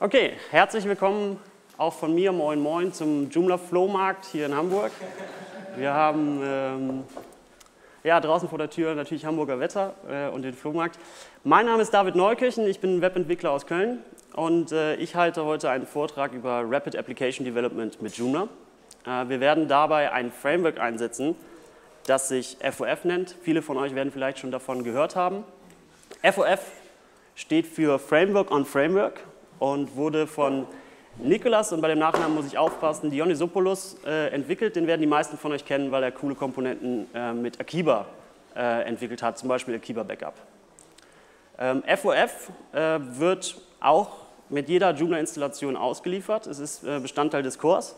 Okay, herzlich willkommen auch von mir, moin moin, zum Joomla Flohmarkt hier in Hamburg. Wir haben ähm, ja, draußen vor der Tür natürlich Hamburger Wetter äh, und den Flohmarkt. Mein Name ist David Neukirchen, ich bin Webentwickler aus Köln und äh, ich halte heute einen Vortrag über Rapid Application Development mit Joomla. Äh, wir werden dabei ein Framework einsetzen, das sich FOF nennt. Viele von euch werden vielleicht schon davon gehört haben. FOF steht für Framework on Framework und wurde von Nikolas, und bei dem Nachnamen muss ich aufpassen, Dionysopoulos äh, entwickelt. Den werden die meisten von euch kennen, weil er coole Komponenten äh, mit Akiba äh, entwickelt hat, zum Beispiel Akiba Backup. Ähm, FOF äh, wird auch mit jeder Joomla-Installation ausgeliefert. Es ist äh, Bestandteil des Cores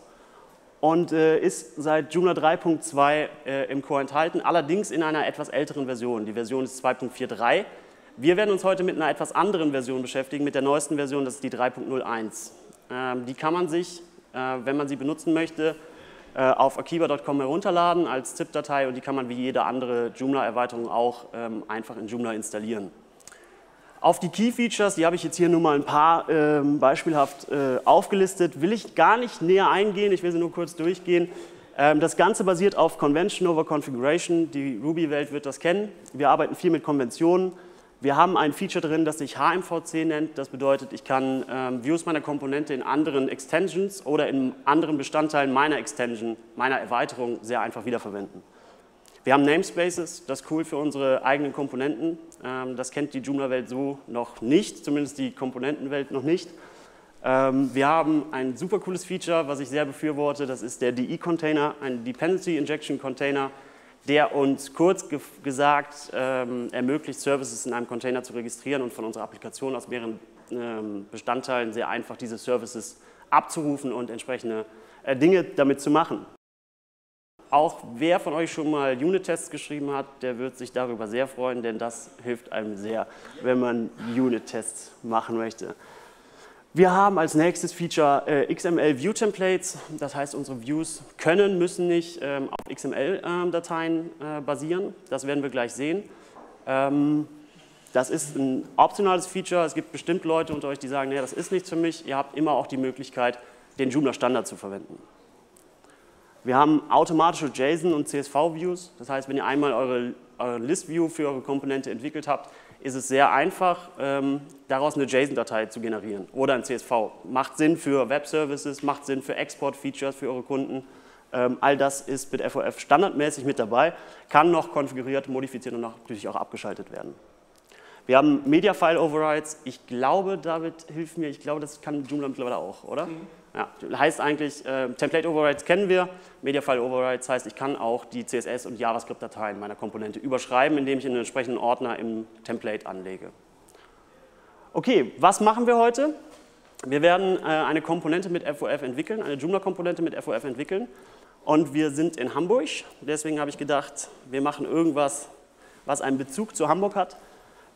und äh, ist seit Joomla 3.2 im Core enthalten, allerdings in einer etwas älteren Version. Die Version ist 2.43. Wir werden uns heute mit einer etwas anderen Version beschäftigen, mit der neuesten Version, das ist die 3.01. Ähm, die kann man sich, äh, wenn man sie benutzen möchte, äh, auf akiba.com herunterladen als ZIP-Datei und die kann man wie jede andere Joomla-Erweiterung auch ähm, einfach in Joomla installieren. Auf die Key-Features, die habe ich jetzt hier nur mal ein paar ähm, beispielhaft äh, aufgelistet, will ich gar nicht näher eingehen, ich will sie nur kurz durchgehen. das Ganze basiert auf Convention over Configuration, die Ruby-Welt wird das kennen. Wir arbeiten viel mit Konventionen. Wir haben ein Feature drin, das sich HMVC nennt. Das bedeutet, ich kann ähm, Views meiner Komponente in anderen Extensions oder in anderen Bestandteilen meiner Extension, meiner Erweiterung sehr einfach wiederverwenden. Wir haben Namespaces, das ist cool für unsere eigenen Komponenten. Ähm, das kennt die Joomla-Welt so noch nicht, zumindest die Komponentenwelt noch nicht. Ähm, wir haben ein super cooles Feature, was ich sehr befürworte, das ist der DE-Container, ein Dependency Injection Container, der uns kurz ge gesagt ähm, ermöglicht, Services in einem Container zu registrieren und von unserer Applikation aus mehreren ähm, Bestandteilen sehr einfach diese Services abzurufen und entsprechende äh, Dinge damit zu machen. Auch wer von euch schon mal Unit-Tests geschrieben hat, der wird sich darüber sehr freuen, denn das hilft einem sehr, wenn man Unit-Tests machen möchte. Wir haben als nächstes Feature äh, XML View Templates, das heißt unsere Views können, müssen nicht ähm, auf XML-Dateien äh, basieren, das werden wir gleich sehen. Ähm, das ist ein optionales Feature, es gibt bestimmt Leute unter euch, die sagen, nee, das ist nichts für mich, ihr habt immer auch die Möglichkeit, den Joomla Standard zu verwenden. Wir haben automatische JSON- und CSV-Views, das heißt, wenn ihr einmal eure, eure List-View für eure Komponente entwickelt habt, ist es sehr einfach, ähm, daraus eine JSON-Datei zu generieren oder ein CSV. Macht Sinn für Web-Services, macht Sinn für Export-Features für eure Kunden. Ähm, all das ist mit FOF standardmäßig mit dabei, kann noch konfiguriert, modifiziert und natürlich auch abgeschaltet werden. Wir haben Media-File-Overrides. Ich glaube, David, hilf mir, ich glaube, das kann Joomla mittlerweile auch, oder? Mhm. Ja, heißt eigentlich, äh, Template Overrides kennen wir, Mediafile Overrides heißt, ich kann auch die CSS- und JavaScript-Dateien meiner Komponente überschreiben, indem ich einen entsprechenden Ordner im Template anlege. Okay, was machen wir heute? Wir werden äh, eine Komponente mit FOF entwickeln, eine Joomla-Komponente mit FOF entwickeln und wir sind in Hamburg, deswegen habe ich gedacht, wir machen irgendwas, was einen Bezug zu Hamburg hat.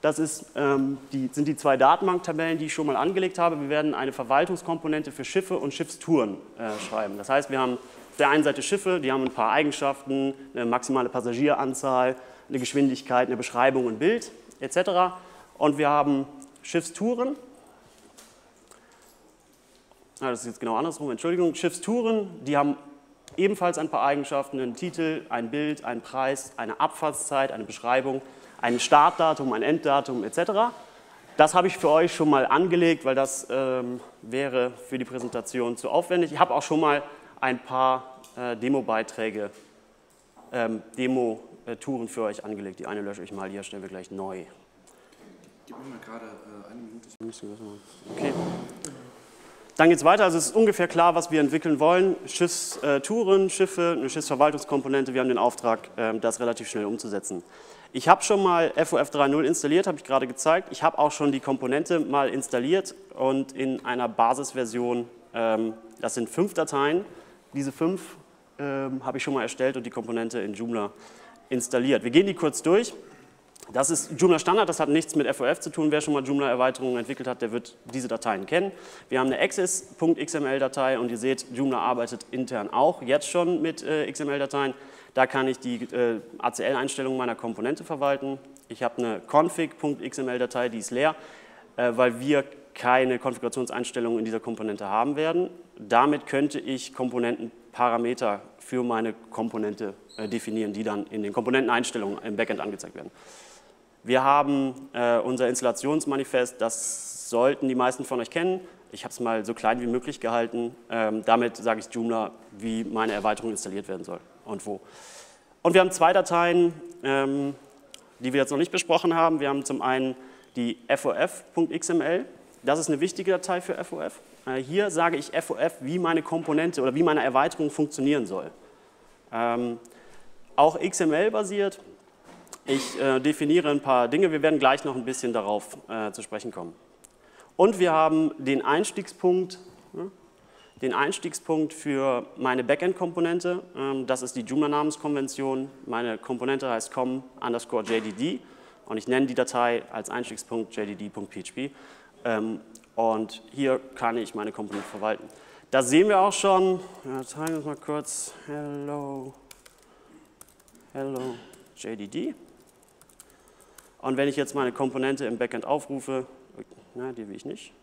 Das ist, ähm, die, sind die zwei Datenbanktabellen, die ich schon mal angelegt habe. Wir werden eine Verwaltungskomponente für Schiffe und Schiffstouren äh, schreiben. Das heißt, wir haben auf der einen Seite Schiffe, die haben ein paar Eigenschaften, eine maximale Passagieranzahl, eine Geschwindigkeit, eine Beschreibung, ein Bild etc. Und wir haben Schiffstouren. Ah, das ist jetzt genau andersrum, Entschuldigung. Schiffstouren, die haben ebenfalls ein paar Eigenschaften, einen Titel, ein Bild, einen Preis, eine Abfahrtszeit, eine Beschreibung ein Startdatum, ein Enddatum etc. Das habe ich für euch schon mal angelegt, weil das ähm, wäre für die Präsentation zu aufwendig. Ich habe auch schon mal ein paar äh, Demo-Beiträge, ähm, Demo-Touren für euch angelegt. Die eine lösche ich mal, die erstellen wir gleich neu. Gib mir mal gerade äh, eine Minute. Okay. Dann geht es weiter. Also es ist ungefähr klar, was wir entwickeln wollen. Schiffstouren, Schiffe, eine Schiffsverwaltungskomponente. Wir haben den Auftrag, äh, das relativ schnell umzusetzen. Ich habe schon mal FOF 3.0 installiert, habe ich gerade gezeigt. Ich habe auch schon die Komponente mal installiert und in einer Basisversion, ähm, das sind fünf Dateien, diese fünf ähm, habe ich schon mal erstellt und die Komponente in Joomla installiert. Wir gehen die kurz durch. Das ist Joomla Standard, das hat nichts mit FOF zu tun. Wer schon mal Joomla-Erweiterungen entwickelt hat, der wird diese Dateien kennen. Wir haben eine access.xml-Datei und ihr seht, Joomla arbeitet intern auch jetzt schon mit äh, XML-Dateien. Da kann ich die äh, ACL-Einstellungen meiner Komponente verwalten. Ich habe eine config.xml-Datei, die ist leer, äh, weil wir keine Konfigurationseinstellungen in dieser Komponente haben werden. Damit könnte ich Komponentenparameter für meine Komponente äh, definieren, die dann in den Komponenteneinstellungen im Backend angezeigt werden. Wir haben äh, unser Installationsmanifest, das sollten die meisten von euch kennen. Ich habe es mal so klein wie möglich gehalten. Ähm, damit sage ich Joomla, wie meine Erweiterung installiert werden soll und wo. Und wir haben zwei Dateien, ähm, die wir jetzt noch nicht besprochen haben. Wir haben zum einen die fof.xml. Das ist eine wichtige Datei für FOF. Äh, hier sage ich FOF, wie meine Komponente oder wie meine Erweiterung funktionieren soll. Ähm, auch XML-basiert. Ich äh, definiere ein paar Dinge. Wir werden gleich noch ein bisschen darauf äh, zu sprechen kommen. Und wir haben den Einstiegspunkt, den Einstiegspunkt für meine Backend-Komponente. Ähm, das ist die Joomla-Namenskonvention. Meine Komponente heißt com underscore JDD und ich nenne die Datei als Einstiegspunkt jdd.php. Ähm, und hier kann ich meine Komponente verwalten. Da sehen wir auch schon, ja, zeigen wir uns mal kurz, hello, hello JDD. Und wenn ich jetzt meine Komponente im Backend aufrufe, na, die will ich nicht.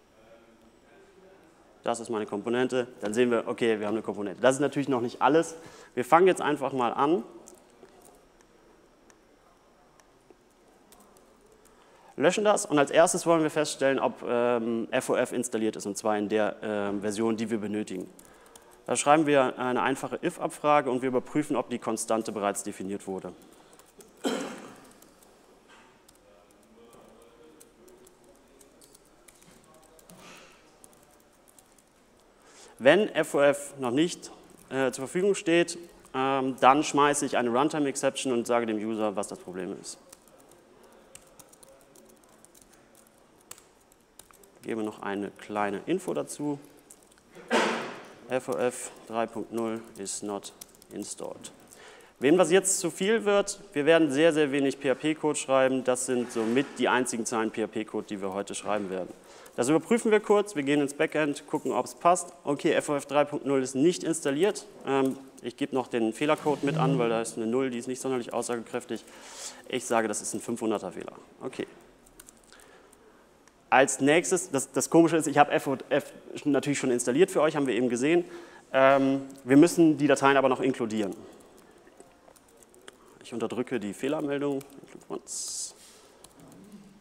Das ist meine Komponente. Dann sehen wir, okay, wir haben eine Komponente. Das ist natürlich noch nicht alles. Wir fangen jetzt einfach mal an. Löschen das und als erstes wollen wir feststellen, ob ähm, FOF installiert ist, und zwar in der ähm, Version, die wir benötigen. Da schreiben wir eine einfache if-Abfrage und wir überprüfen, ob die Konstante bereits definiert wurde. Wenn FOF noch nicht äh, zur Verfügung steht, ähm, dann schmeiße ich eine Runtime Exception und sage dem User, was das Problem ist. Gebe noch eine kleine Info dazu. FOF 3.0 is not installed. Wem was jetzt zu viel wird, wir werden sehr, sehr wenig PHP-Code schreiben. Das sind somit die einzigen Zahlen PHP-Code, die wir heute schreiben werden. Das überprüfen wir kurz, wir gehen ins Backend, gucken, ob es passt. Okay, FOF 3.0 ist nicht installiert. Ähm, ich gebe noch den Fehlercode mit an, weil da ist eine 0, die ist nicht sonderlich aussagekräftig. Ich sage, das ist ein 500er Fehler. Okay. Als nächstes, das, das Komische ist, ich habe FOF natürlich schon installiert für euch, haben wir eben gesehen. Ähm, wir müssen die Dateien aber noch inkludieren. Ich unterdrücke die Fehlermeldung.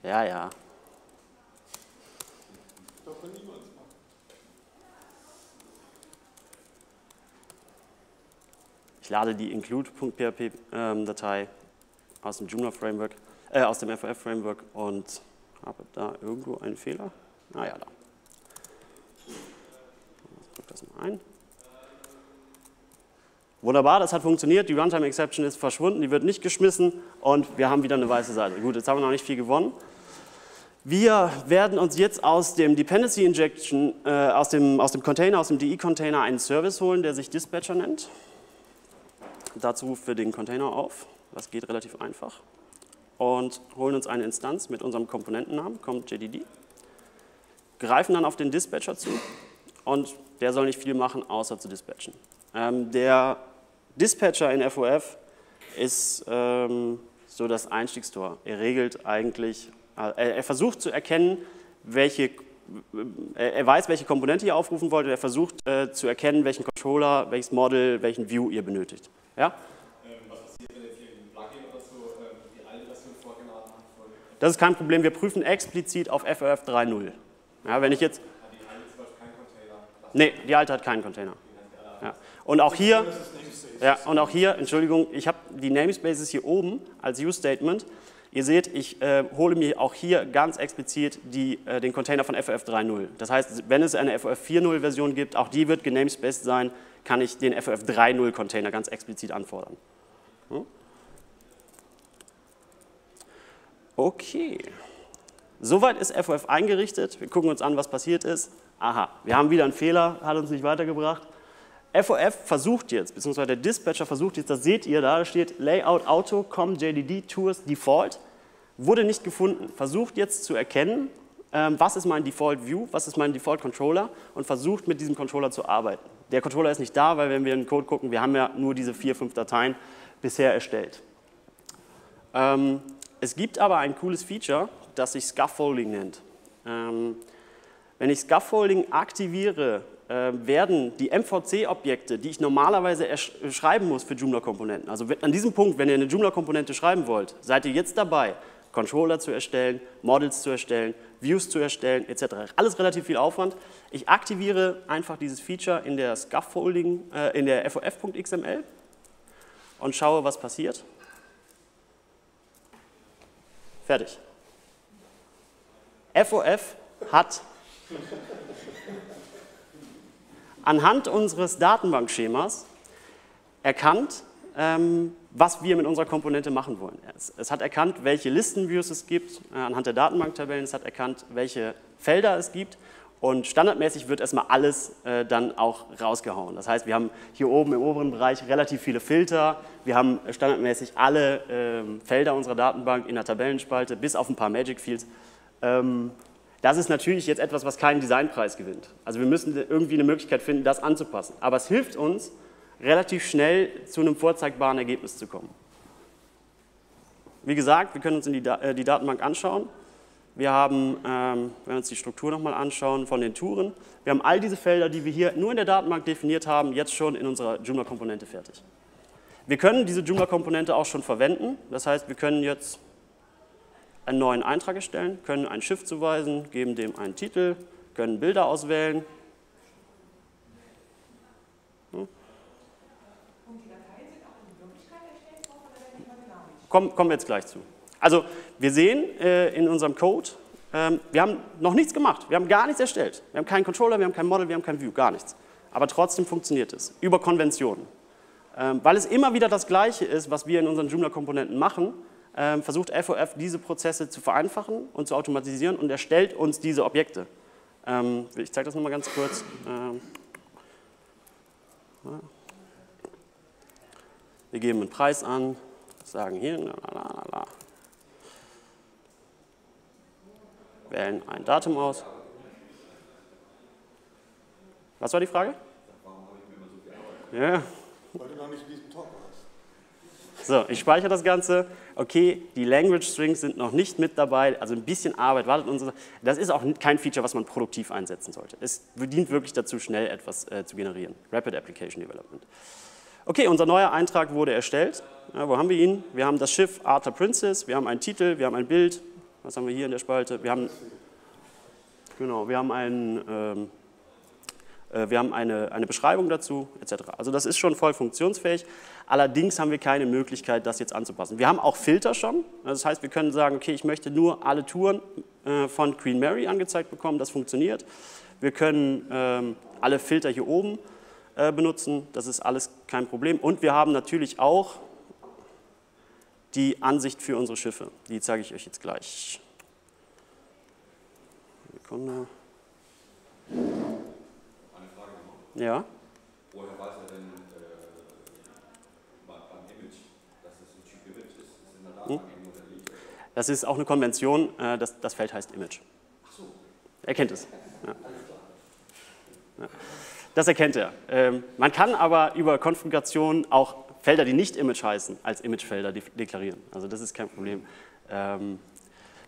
Ja, ja, Ich lade die include.php-Datei aus dem Joomla Framework, äh, aus dem FOF Framework und habe da irgendwo einen Fehler. Ah ja, da. Ich drücke das mal ein. Wunderbar, das hat funktioniert. Die Runtime Exception ist verschwunden, die wird nicht geschmissen und wir haben wieder eine weiße Seite. Gut, jetzt haben wir noch nicht viel gewonnen. Wir werden uns jetzt aus dem Dependency Injection, äh, aus, dem, aus dem Container, aus dem DI-Container einen Service holen, der sich Dispatcher nennt. Dazu rufen wir den Container auf, das geht relativ einfach. Und holen uns eine Instanz mit unserem Komponentennamen, kommt JDD, greifen dann auf den Dispatcher zu und der soll nicht viel machen, außer zu dispatchen. Ähm, der Dispatcher in FOF ist ähm, so das Einstiegstor. Er regelt eigentlich er versucht zu erkennen, welche, er weiß, welche Komponente ihr aufrufen wollt und er versucht äh, zu erkennen, welchen Controller, welches Model, welchen View ihr benötigt. Ja? Was passiert, wenn jetzt hier ein Plugin oder so die alte Version vorgeladen hat? Das ist kein Problem, wir prüfen explizit auf FOF 3.0. Ja, wenn ich jetzt... Die alte zum Beispiel keinen Container? Nee, die alte hat keinen Container. Ja. Und auch hier... Ja, und auch hier, Entschuldigung, ich habe die Namespaces hier oben als Use-Statement. Ihr seht, ich äh, hole mir auch hier ganz explizit die, äh, den Container von FOF 3.0. Das heißt, wenn es eine FOF 4.0 Version gibt, auch die wird genamespaced sein, kann ich den FOF 3.0 Container ganz explizit anfordern. Hm? Okay. Soweit ist FOF eingerichtet. Wir gucken uns an, was passiert ist. Aha, wir haben wieder einen Fehler, hat uns nicht weitergebracht. FOF versucht jetzt, beziehungsweise der Dispatcher versucht jetzt, das seht ihr da, da steht Layout Auto, com JDD Tours Default, wurde nicht gefunden. Versucht jetzt zu erkennen, ähm, was ist mein Default View, was ist mein Default Controller und versucht mit diesem Controller zu arbeiten. Der Controller ist nicht da, weil wenn wir in den Code gucken, wir haben ja nur diese vier, fünf Dateien bisher erstellt. Ähm, es gibt aber ein cooles Feature, das sich Scaffolding nennt. Ähm, Wenn ich Scaffolding aktiviere, werden die MVC-Objekte, die ich normalerweise schreiben muss für Joomla-Komponenten, also an diesem Punkt, wenn ihr eine Joomla-Komponente schreiben wollt, seid ihr jetzt dabei, Controller zu erstellen, Models zu erstellen, Views zu erstellen, etc. Alles relativ viel Aufwand. Ich aktiviere einfach dieses Feature in der Scaffolding, äh, in der FOF.xml und schaue, was passiert. Fertig. FOF hat anhand unseres Datenbankschemas erkannt, ähm, was wir mit unserer Komponente machen wollen. Es, es hat erkannt, welche Listenviews es gibt äh, anhand der Datenbanktabellen, es hat erkannt, welche Felder es gibt und standardmäßig wird erstmal alles äh, dann auch rausgehauen. Das heißt, wir haben hier oben im oberen Bereich relativ viele Filter, wir haben standardmäßig alle äh, Felder unserer Datenbank in der Tabellenspalte, bis auf ein paar Magic Fields. Ähm, das ist natürlich jetzt etwas, was keinen Designpreis gewinnt. Also wir müssen irgendwie eine Möglichkeit finden, das anzupassen. Aber es hilft uns, relativ schnell zu einem vorzeigbaren Ergebnis zu kommen. Wie gesagt, wir können uns die, äh, die Datenbank anschauen. Wir haben, ähm, wenn wir uns die Struktur nochmal anschauen von den Touren, wir haben all diese Felder, die wir hier nur in der Datenbank definiert haben, jetzt schon in unserer Joomla-Komponente fertig. Wir können diese Joomla-Komponente auch schon verwenden. Das heißt, wir können jetzt einen neuen Eintrag erstellen, können ein Schiff zuweisen, geben dem einen Titel, können Bilder auswählen, Komm, kommen wir jetzt gleich zu. Also wir sehen äh, in unserem Code, ähm, wir haben noch nichts gemacht, wir haben gar nichts erstellt. Wir haben keinen Controller, wir haben kein Model, wir haben kein View, gar nichts. Aber trotzdem funktioniert es, über Konventionen. Ähm, weil es immer wieder das Gleiche ist, was wir in unseren Joomla-Komponenten machen, versucht FOF diese Prozesse zu vereinfachen und zu automatisieren und erstellt uns diese Objekte. Ähm, ich zeige das nochmal ganz kurz. Ähm, wir geben einen Preis an, sagen hier, lalalala. wählen ein Datum aus. Was war die Frage? Warum habe ich mir immer so? Ja. Du noch nicht in diesem Talk warst. So, ich speichere das Ganze. Okay, die Language Strings sind noch nicht mit dabei, also ein bisschen Arbeit wartet uns. Das ist auch kein Feature, was man produktiv einsetzen sollte. Es dient wirklich dazu, schnell etwas äh, zu generieren. Rapid Application Development. Okay, unser neuer Eintrag wurde erstellt. Ja, wo haben wir ihn? Wir haben das Schiff Arthur Princess, wir haben einen Titel, wir haben ein Bild. Was haben wir hier in der Spalte? Wir haben, genau, wir haben, einen, ähm, äh, wir haben eine, eine Beschreibung dazu, etc. Also das ist schon voll funktionsfähig. Allerdings haben wir keine Möglichkeit, das jetzt anzupassen. Wir haben auch Filter schon. Das heißt, wir können sagen, okay, ich möchte nur alle Touren äh, von Queen Mary angezeigt bekommen. Das funktioniert. Wir können ähm, alle Filter hier oben äh, benutzen. Das ist alles kein Problem. Und wir haben natürlich auch die Ansicht für unsere Schiffe. Die zeige ich euch jetzt gleich. Sekunde. Ja. Woher weiß er denn äh, beim Image, dass das ein Typ Image ist? Ist in der Datenbank hm? unterlegt? Das ist auch eine Konvention. Äh, das, das Feld heißt Image. Ach so. Er kennt es. Ja. Ja. Das erkennt er. Ähm, man kann aber über Konfiguration auch Felder, die nicht Image heißen, als Imagefelder de deklarieren. Also das ist kein Problem. Ähm,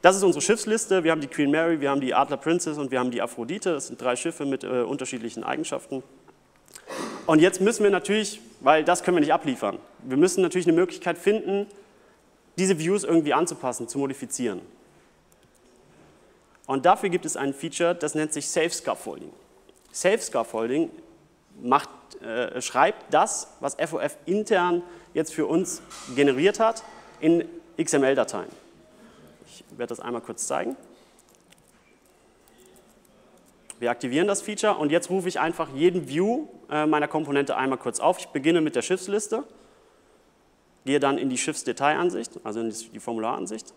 das ist unsere Schiffsliste. Wir haben die Queen Mary, wir haben die Adler Princess und wir haben die Aphrodite. Das sind drei Schiffe mit äh, unterschiedlichen Eigenschaften. Und jetzt müssen wir natürlich, weil das können wir nicht abliefern, wir müssen natürlich eine Möglichkeit finden, diese Views irgendwie anzupassen, zu modifizieren. Und dafür gibt es ein Feature, das nennt sich Safe Scaffolding. Safe Scaffolding macht, äh, schreibt das, was FOF intern jetzt für uns generiert hat, in XML-Dateien. Ich werde das einmal kurz zeigen. Wir aktivieren das Feature und jetzt rufe ich einfach jeden View äh, meiner Komponente einmal kurz auf. Ich beginne mit der Schiffsliste, gehe dann in die Schiffsdetailansicht, also in die Formularansicht,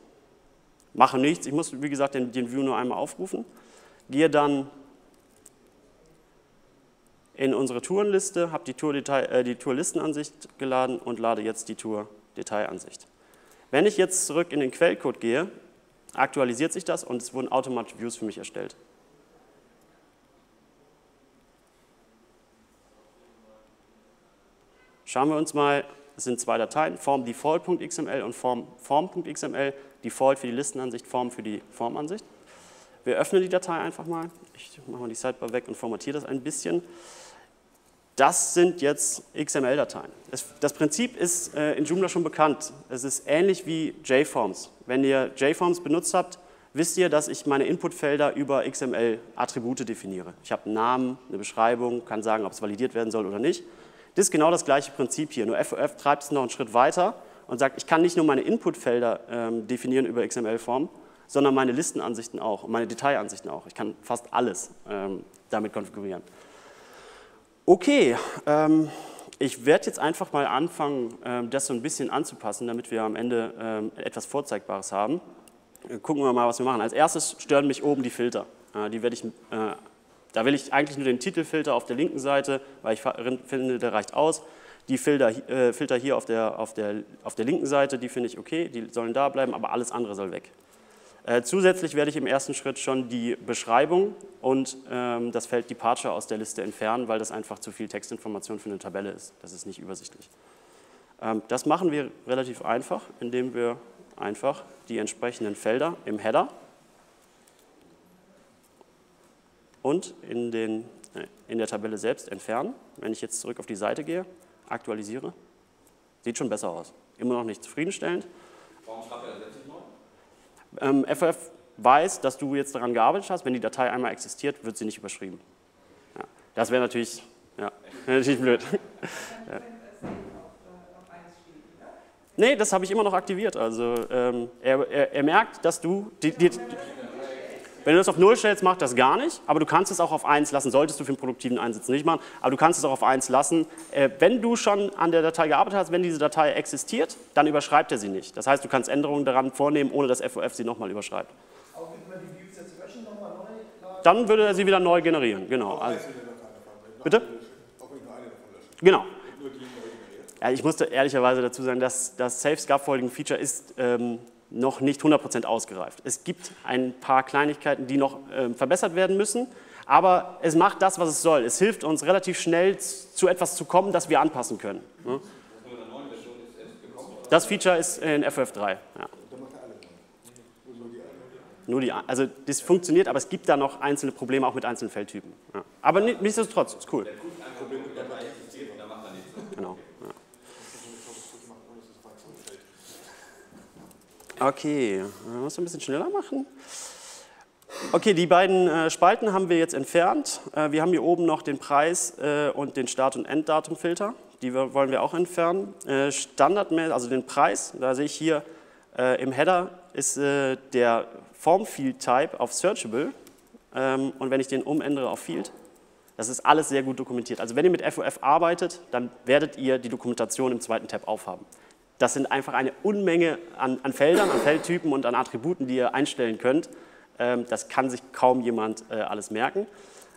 mache nichts, ich muss wie gesagt den, den View nur einmal aufrufen, gehe dann in unsere Tourenliste, habe die, Tour äh, die Tourlistenansicht geladen und lade jetzt die Tour-Detailansicht. Wenn ich jetzt zurück in den Quellcode gehe, aktualisiert sich das und es wurden automatisch Views für mich erstellt. Schauen wir uns mal, es sind zwei Dateien, formDefault.xml und form.xml, Default für die Listenansicht, Form für die Formansicht. Wir öffnen die Datei einfach mal. Ich mache mal die Sidebar weg und formatiere das ein bisschen. Das sind jetzt XML-Dateien. Das Prinzip ist äh, in Joomla schon bekannt. Es ist ähnlich wie JForms. Wenn ihr JForms benutzt habt, wisst ihr, dass ich meine Inputfelder über XML-Attribute definiere. Ich habe einen Namen, eine Beschreibung, kann sagen, ob es validiert werden soll oder nicht. Das ist genau das gleiche Prinzip hier, nur FOF treibt es noch einen Schritt weiter und sagt, ich kann nicht nur meine Inputfelder ähm, definieren über XML-Form, sondern meine Listenansichten auch und meine Detailansichten auch. Ich kann fast alles ähm, damit konfigurieren. Okay, ähm, ich werde jetzt einfach mal anfangen, ähm, das so ein bisschen anzupassen, damit wir am Ende ähm, etwas Vorzeigbares haben. Äh, gucken wir mal, was wir machen. Als erstes stören mich oben die Filter. Die werde ich, äh, da will ich eigentlich nur den Titelfilter auf der linken Seite, weil ich finde, der reicht aus. Die Filter, äh, Filter hier auf der, auf, der, auf der linken Seite, die finde ich okay, die sollen da bleiben, aber alles andere soll weg. Äh, zusätzlich werde ich im ersten Schritt schon die Beschreibung und ähm, das Feld Departure aus der Liste entfernen, weil das einfach zu viel Textinformation für eine Tabelle ist. Das ist nicht übersichtlich. Ähm, das machen wir relativ einfach, indem wir einfach die entsprechenden Felder im Header und in, den, äh, in der Tabelle selbst entfernen. Wenn ich jetzt zurück auf die Seite gehe, aktualisiere, sieht schon besser aus. Immer noch nicht zufriedenstellend. Warum schreibt er das ähm, FF weiß, dass du jetzt daran gearbeitet hast. Wenn die Datei einmal existiert, wird sie nicht überschrieben. Ja, das wäre natürlich, ja, natürlich blöd. ja. Nee, das habe ich immer noch aktiviert. Also ähm, er, er, er, merkt, dass du die, die, wenn du das auf 0 stellst, macht das gar nicht, aber du kannst es auch auf 1 lassen, solltest du für den produktiven Einsatz nicht machen, aber du kannst es auch auf 1 lassen. Äh, wenn du schon an der Datei gearbeitet hast, wenn diese Datei existiert, dann überschreibt er sie nicht. Das heißt, du kannst Änderungen daran vornehmen, ohne dass FOF sie nochmal überschreibt. Auch wenn man die Views jetzt löschen, nochmal neu Dann würde er sie wieder neu generieren, genau. Also, bitte? Genau. Ja, ich musste ehrlicherweise dazu sagen, dass das Safe Scaffolding Feature ist ähm, noch nicht 100% ausgereift. Es gibt ein paar Kleinigkeiten, die noch äh, verbessert werden müssen, aber es macht das, was es soll. Es hilft uns relativ schnell zu etwas zu kommen, das wir anpassen können. Ne? Das Feature ist in FF3. Ja. Nur die, also das funktioniert, aber es gibt da noch einzelne Probleme, auch mit einzelnen Feldtypen. Ja. Aber nichtsdestotrotz, ist cool. Genau. Okay, muss ein bisschen schneller machen. Okay, die beiden äh, Spalten haben wir jetzt entfernt. Äh, wir haben hier oben noch den Preis äh, und den Start- und Enddatumfilter. Die wollen wir auch entfernen. Äh, Standardmäßig, also den Preis, da sehe ich hier äh, im Header ist äh, der Form-Field-Type auf Searchable. Ähm, und wenn ich den umändere auf Field, das ist alles sehr gut dokumentiert. Also wenn ihr mit FOF arbeitet, dann werdet ihr die Dokumentation im zweiten Tab aufhaben. Das sind einfach eine Unmenge an, an Feldern, an Feldtypen und an Attributen, die ihr einstellen könnt. Ähm, das kann sich kaum jemand äh, alles merken.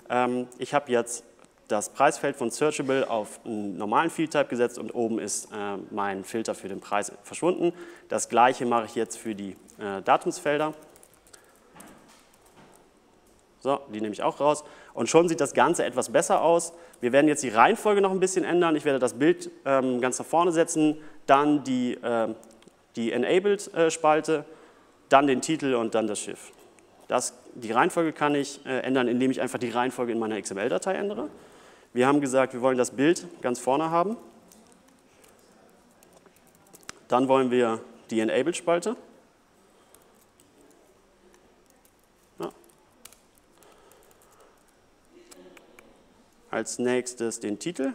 Ähm, ich habe jetzt das Preisfeld von Searchable auf einen normalen Field-Type gesetzt und oben ist äh, mein Filter für den Preis verschwunden. Das gleiche mache ich jetzt für die äh, Datumsfelder. So, die nehme ich auch raus. Und schon sieht das Ganze etwas besser aus. Wir werden jetzt die Reihenfolge noch ein bisschen ändern. Ich werde das Bild ähm, ganz nach vorne setzen, dann die, äh, die Enabled-Spalte, dann den Titel und dann das Schiff. Das, die Reihenfolge kann ich äh, ändern, indem ich einfach die Reihenfolge in meiner XML-Datei ändere. Wir haben gesagt, wir wollen das Bild ganz vorne haben. Dann wollen wir die Enabled-Spalte. Als nächstes den Titel.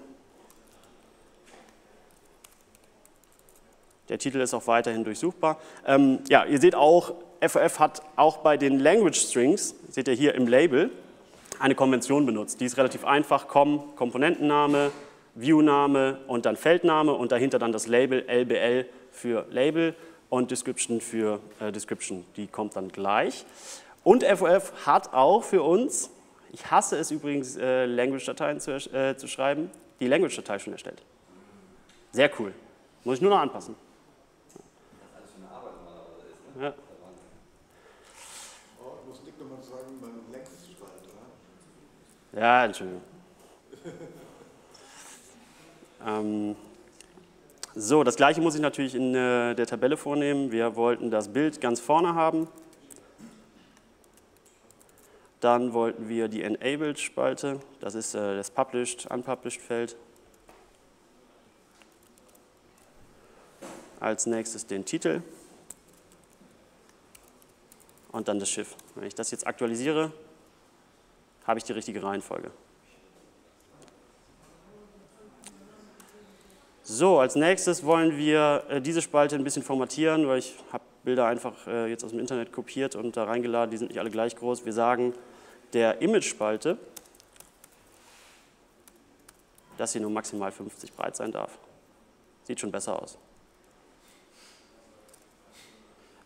Der Titel ist auch weiterhin durchsuchbar. Ähm, ja, ihr seht auch, FOF hat auch bei den Language Strings, seht ihr hier im Label, eine Konvention benutzt. Die ist relativ einfach, com, Komponentenname, Viewname und dann Feldname und dahinter dann das Label LBL für Label und Description für äh, Description. Die kommt dann gleich. Und FOF hat auch für uns, ich hasse es übrigens, äh, Language-Dateien zu, äh, zu schreiben, die Language-Datei schon erstellt. Sehr cool. Muss ich nur noch anpassen. Ja. Ja, Entschuldigung. ähm, so, das gleiche muss ich natürlich in äh, der Tabelle vornehmen. Wir wollten das Bild ganz vorne haben. Dann wollten wir die Enabled-Spalte, das ist äh, das Published, Unpublished-Feld. Als nächstes den Titel und dann das Schiff. Wenn ich das jetzt aktualisiere, habe ich die richtige Reihenfolge. So, als nächstes wollen wir äh, diese Spalte ein bisschen formatieren, weil ich habe Bilder einfach äh, jetzt aus dem Internet kopiert und da reingeladen, die sind nicht alle gleich groß. Wir sagen der Image-Spalte, dass sie nur maximal 50 breit sein darf. Sieht schon besser aus.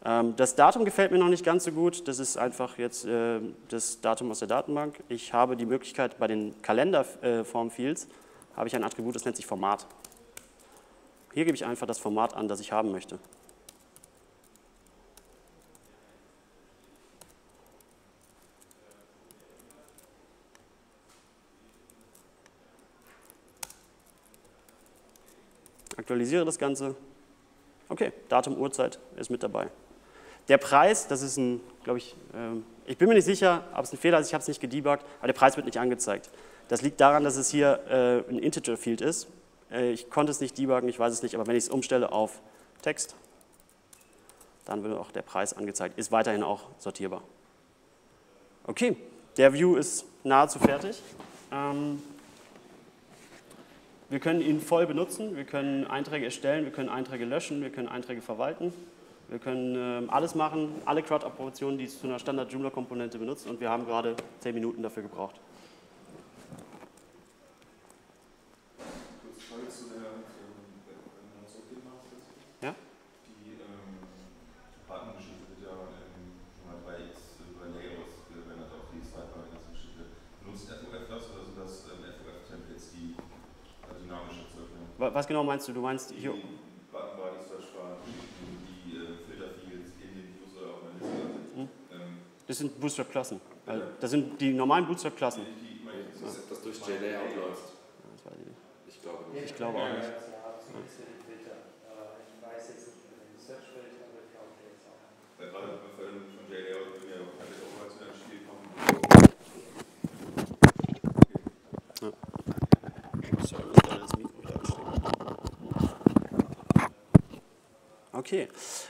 Ähm, das Datum gefällt mir noch nicht ganz so gut. Das ist einfach jetzt äh, das Datum aus der Datenbank. Ich habe die Möglichkeit, bei den Kalenderform-Fields äh, habe ich ein Attribut, das nennt sich Format. Hier gebe ich einfach das Format an, das ich haben möchte. Aktualisiere das Ganze. Okay, Datum, Uhrzeit ist mit dabei. Der Preis, das ist ein, glaube ich, äh, ich bin mir nicht sicher, ob es ein Fehler ist, ich habe es nicht gedebuggt, aber der Preis wird nicht angezeigt. Das liegt daran, dass es hier äh, ein Integer-Field ist. Äh, ich konnte es nicht debuggen, ich weiß es nicht, aber wenn ich es umstelle auf Text, dann wird auch der Preis angezeigt. Ist weiterhin auch sortierbar. Okay, der View ist nahezu fertig. Ähm, wir können ihn voll benutzen, wir können Einträge erstellen, wir können Einträge löschen, wir können Einträge verwalten. Wir können äh, alles machen, alle CRUD-Operationen, die es zu einer Standard-Joomla-Komponente benutzen und wir haben gerade 10 Minuten dafür gebraucht. Kurze Frage zu der, wenn man das okay macht, Ja? die ähm, Partnergeschichte wird ja in Joomla 3x über Layouts gerendert auf die Sidebar, die ganze Geschichte. Benutzt FOF das oder sind das ähm, FOF-Templates, die äh, dynamisch erzeugt werden? Wa- Was genau meinst du? Du meinst hier. Das sind Bootstrap-Klassen. Also, das sind die normalen Bootstrap-Klassen. jetzt Das, durch JLayout läuft. Das weiß ich nicht. Ich glaube nicht. Ich glaube auch nicht. Ja, zumindest für den Filter. Äh, Ich weiß jetzt nicht über den Search-Feld, aber ich glaube jetzt auch. Weil gerade bei Verwendung von JLayout würden ja auch alle Operationen ins Spiel kommen. Sorry, ich habe das Mikro hier abstellen. Okay,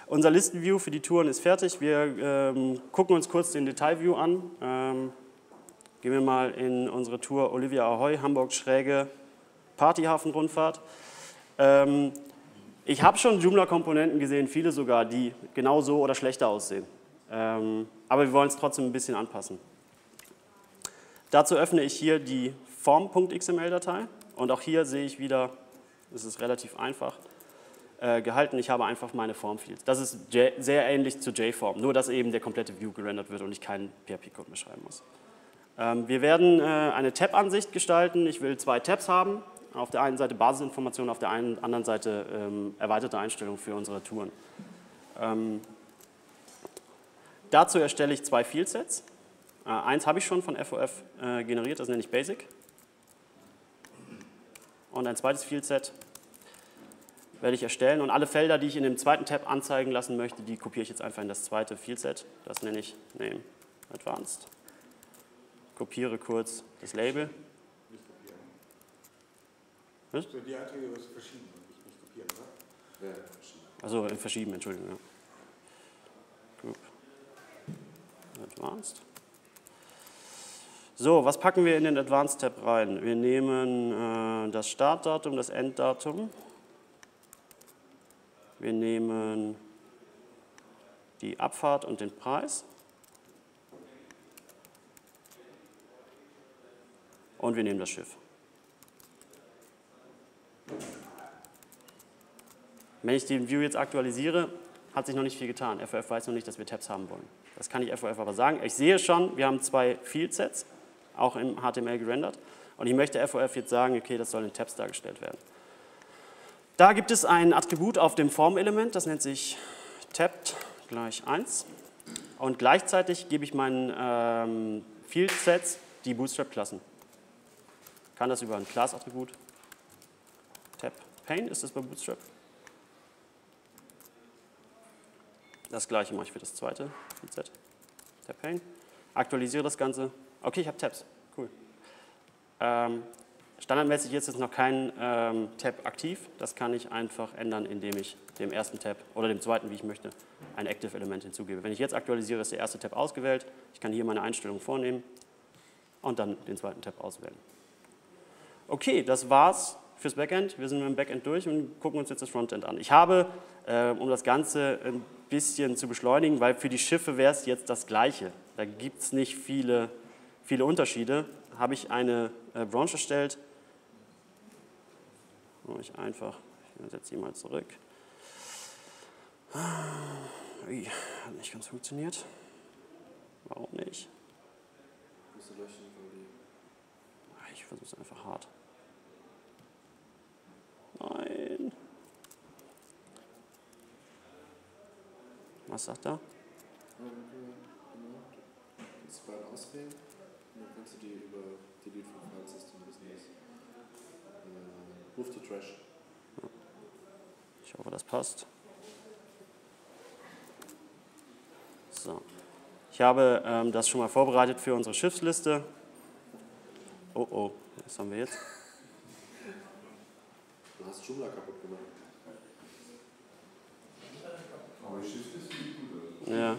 unser Listenview für die Touren ist fertig. Wir ähm, gucken uns kurz den Detailview an. Ähm, gehen wir mal in unsere Tour Olivia Ahoy, Hamburg Schräge, Partyhafenrundfahrt. Ähm, ich habe schon Joomla-Komponenten gesehen, viele sogar, die genau so oder schlechter aussehen. Ähm, aber wir wollen es trotzdem ein bisschen anpassen. Dazu öffne ich hier die form.xml-Datei und auch hier sehe ich wieder, es ist relativ einfach äh, gehalten, ich habe einfach meine Form-Fields. Das ist sehr ähnlich zu JForm, nur dass eben der komplette View gerendert wird und ich keinen PHP-Code mehr schreiben muss. Ähm, wir werden äh, eine Tab-Ansicht gestalten. Ich will zwei Tabs haben. Auf der einen Seite Basisinformationen, auf der einen, anderen Seite ähm, erweiterte Einstellungen für unsere Touren. Ähm, dazu erstelle ich zwei Fieldsets. Äh, eins habe ich schon von FOF äh, generiert, das nenne ich Basic. Und ein zweites Fieldset werde ich erstellen. Und alle Felder, die ich in dem zweiten Tab anzeigen lassen möchte, die kopiere ich jetzt einfach in das zweite Fieldset. Das nenne ich Name Advanced. Kopiere kurz das Label. Nicht kopieren. Was? So, die Einträge wirst du verschieben und nicht, nicht kopieren, oder? Ja, Also in verschieben, Entschuldigung. Ja. Group Advanced. So, was packen wir in den Advanced Tab rein? Wir nehmen äh, das Startdatum, das Enddatum. Wir nehmen die Abfahrt und den Preis. Und wir nehmen das Schiff. Wenn ich den View jetzt aktualisiere, hat sich noch nicht viel getan. FOF weiß noch nicht, dass wir Tabs haben wollen. Das kann ich FOF aber sagen. Ich sehe schon, wir haben zwei Fieldsets, auch im HTML gerendert. Und ich möchte FOF jetzt sagen, okay, das soll in Tabs dargestellt werden. Da gibt es ein Attribut auf dem Formelement, das nennt sich tabbed gleich 1. Und gleichzeitig gebe ich meinen ähm, Fieldsets die Bootstrap-Klassen. Kann das über ein Class-Attribut. Tab Pane ist das bei Bootstrap. Das gleiche mache ich für das zweite Set. Tab Pane. aktualisiere das Ganze. Okay, ich habe Tabs. Cool. Ähm, standardmäßig ist jetzt noch kein ähm, Tab aktiv. Das kann ich einfach ändern, indem ich dem ersten Tab oder dem zweiten, wie ich möchte, ein Active-Element hinzugebe. Wenn ich jetzt aktualisiere, ist der erste Tab ausgewählt. Ich kann hier meine Einstellungen vornehmen und dann den zweiten Tab auswählen. Okay, das war's fürs Backend. Wir sind mit dem Backend durch und gucken uns jetzt das Frontend an. Ich habe, äh, um das Ganze ein bisschen zu beschleunigen, weil für die Schiffe wäre es jetzt das Gleiche. Da gibt es nicht viele, viele Unterschiede. Habe ich eine äh, Branch erstellt. Mache ich einfach, ich setze sie mal zurück. Ui, hat nicht ganz funktioniert. Warum nicht? Ah, Ich versuche es einfach hart. Nein. Was sagt er? Die beiden auswählen und dann kannst du die über Delete from File System Business. Äh, move to Trash. Ich hoffe, das passt. So. Ich habe ähm, das schon mal vorbereitet für unsere Schiffsliste. Oh oh, was haben wir jetzt? Du hast Joomla kaputt gemacht. Aber die Schiffsliste sieht gut aus. Ja.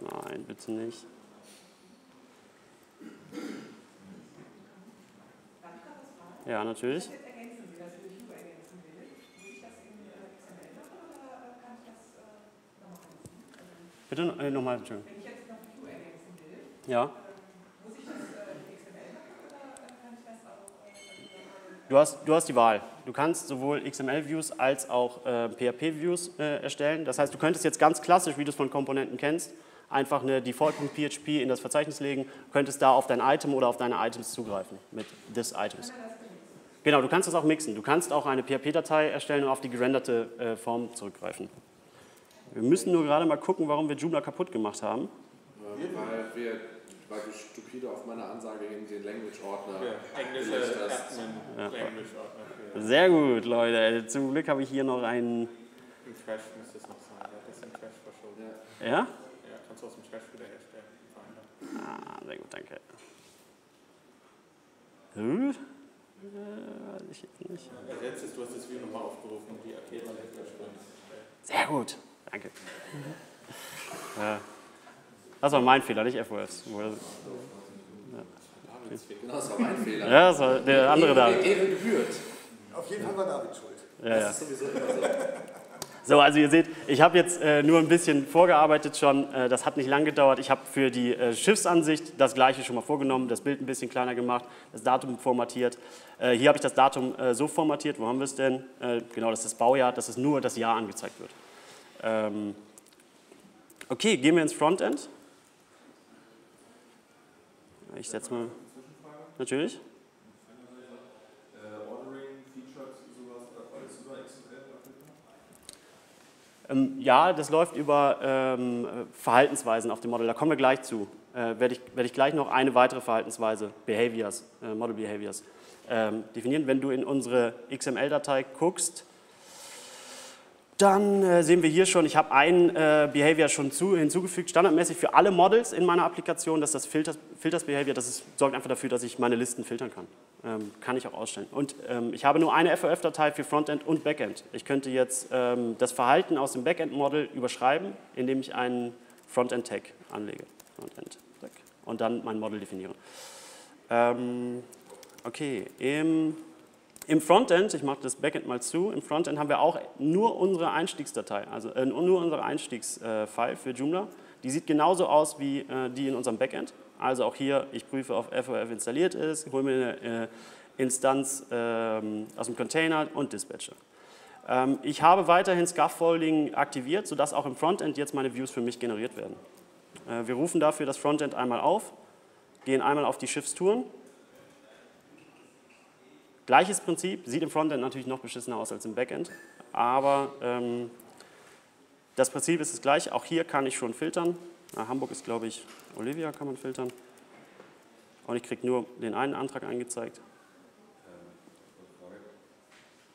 Nein, bitte nicht. Ja, natürlich. Bitte äh, nochmal, Entschuldigung. Ja. Du hast, du hast die Wahl. Du kannst sowohl XML-Views als auch äh, PHP-Views äh, erstellen. Das heißt, du könntest jetzt ganz klassisch, wie du es von Komponenten kennst, einfach eine Default.php in das Verzeichnis legen, könntest da auf dein Item oder auf deine Items zugreifen mit this Items. Genau, du kannst das auch mixen. Du kannst auch eine PHP-Datei erstellen und auf die gerenderte äh, Form zurückgreifen. Wir müssen nur gerade mal gucken, warum wir Joomla kaputt gemacht haben. Äh, weil, wir, weil du stupide auf meine Ansage hin den Language-Ordner Englische gelöscht hast. Ja. Sehr gut, Leute. Zum Glück habe ich hier noch einen. im Trash müsste es noch sein. Ja, das ist im Trash verschoben. Ja. Ja? Ja, kannst du aus dem Trash wiederherstellen. Verändern. Ah, sehr gut, danke. Hm? Äh, weiß ich jetzt nicht. Ersetzt es, du hast das View nochmal aufgerufen, um die herstellen. Sehr gut, danke. Ja. Das war mein Fehler, nicht FOS. Genau, das war mein Fehler. Ja, das war der andere da. Ehre, Ehre gebührt. Auf jeden Fall war David schuld. Ja, ja. Das ist sowieso immer so. So, also ihr seht, ich habe jetzt äh, nur ein bisschen vorgearbeitet schon. Äh, das hat nicht lang gedauert. Ich habe für die äh, Schiffsansicht das gleiche schon mal vorgenommen, das Bild ein bisschen kleiner gemacht, das Datum formatiert. Äh, hier habe ich das Datum äh, so formatiert. Wo haben wir es denn? Äh, genau, das ist das Baujahr, dass es nur das Jahr angezeigt wird. Ähm, okay, gehen wir ins Frontend. Ich setze mal. Natürlich. Äh, Ordering, Features, sowas, alles über XML abbildbar? Ähm, ja, das läuft über ähm, Verhaltensweisen auf dem Model. Da kommen wir gleich zu. Äh, werde, ich, werde ich gleich noch eine weitere Verhaltensweise, Behaviors, äh, Model Behaviors, ähm, definieren. Wenn du in unsere XML-Datei guckst, dann äh, sehen wir hier schon, ich habe ein äh, Behavior schon zu, hinzugefügt, standardmäßig für alle Models in meiner Applikation, dass das Filters, Filters Behavior, das ist, sorgt einfach dafür, dass ich meine Listen filtern kann. Ähm, kann ich auch ausstellen. Und ähm, ich habe nur eine FOF-Datei für Frontend und Backend. Ich könnte jetzt ähm, das Verhalten aus dem Backend-Model überschreiben, indem ich einen Frontend-Tag anlege. Frontend-Tag. Und dann mein Model definiere. Ähm, okay, im im Frontend, ich mache das Backend mal zu, im Frontend haben wir auch nur unsere Einstiegsdatei, also äh, nur unsere Einstiegsfile für Joomla. Die sieht genauso aus wie äh, die in unserem Backend. Also auch hier, ich prüfe, ob FOF installiert ist, hole mir eine äh, Instanz ähm, aus dem Container und dispatche. Ähm, ich habe weiterhin Scaffolding aktiviert, sodass auch im Frontend jetzt meine Views für mich generiert werden. Äh, wir rufen dafür das Frontend einmal auf, gehen einmal auf die Schiffstouren Gleiches Prinzip, sieht im Frontend natürlich noch beschissener aus als im Backend, aber ähm, das Prinzip ist das gleiche. Auch hier kann ich schon filtern. Na, Hamburg ist, glaube ich, Olivia kann man filtern. Und ich kriege nur den einen Antrag angezeigt.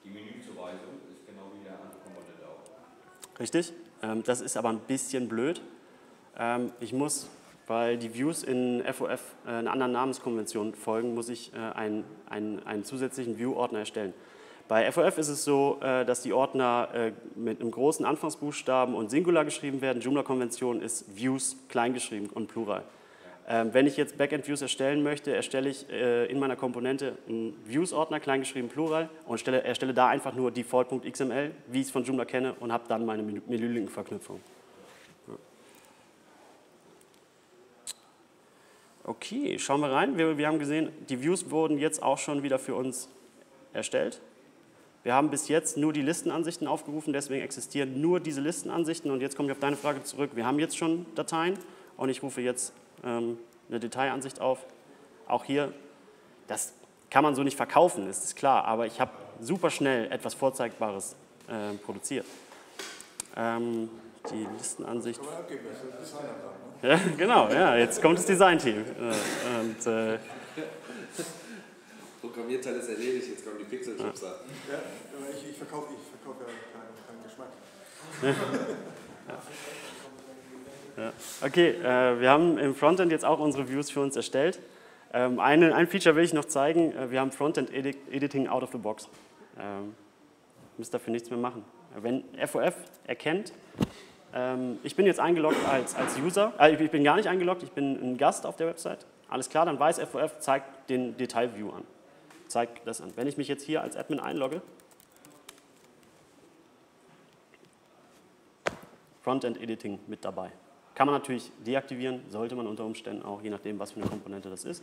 Die Menüzuweisung ist genau wie der andere Komponent auch. Richtig? Ähm, das ist aber ein bisschen blöd. Ähm, ich muss, weil die Views in FOF äh, einer anderen Namenskonvention folgen, muss ich äh, einen, einen, einen zusätzlichen View-Ordner erstellen. Bei FOF ist es so, äh, dass die Ordner äh, mit einem großen Anfangsbuchstaben und Singular geschrieben werden. Joomla-Konvention ist Views klein geschrieben und Plural. Ähm, wenn ich jetzt Backend-Views erstellen möchte, erstelle ich äh, in meiner Komponente einen Views-Ordner, kleingeschrieben Plural, und stelle, erstelle da einfach nur default.xml, wie ich es von Joomla kenne, und habe dann meine Menülinkenverknüpfung. Okay, schauen wir rein. Wir, wir haben gesehen, die Views wurden jetzt auch schon wieder für uns erstellt. Wir haben bis jetzt nur die Listenansichten aufgerufen, deswegen existieren nur diese Listenansichten. Und jetzt komme ich auf deine Frage zurück. Wir haben jetzt schon Dateien und ich rufe jetzt ähm, eine Detailansicht auf. Auch hier, das kann man so nicht verkaufen, ist klar, aber ich habe super schnell etwas Vorzeigbares äh, produziert. Ähm, die Listenansicht. Ja, genau, ja, jetzt kommt das Designteam. Äh, äh, Programmierteil ist erledigt, jetzt kommen die Pixelschubser. Ja, aber ich, ich verkaufe ich verkauf ja keinen, keinen Geschmack. Ja. Okay, äh, wir haben im Frontend jetzt auch unsere Views für uns erstellt. Ähm, eine, ein Feature will ich noch zeigen. Äh, wir haben Frontend Edit Editing out of the box. Ähm, müsst dafür nichts mehr machen. Wenn FOF erkennt, ähm, ich bin jetzt eingeloggt als, als User, äh, ich bin gar nicht eingeloggt, ich bin ein Gast auf der Website. Alles klar, dann weiß FOF, zeigt den Detailview an. Zeigt das an. Wenn ich mich jetzt hier als Admin einlogge, Frontend Editing mit dabei. Kann man natürlich deaktivieren, sollte man unter Umständen auch, je nachdem, was für eine Komponente das ist.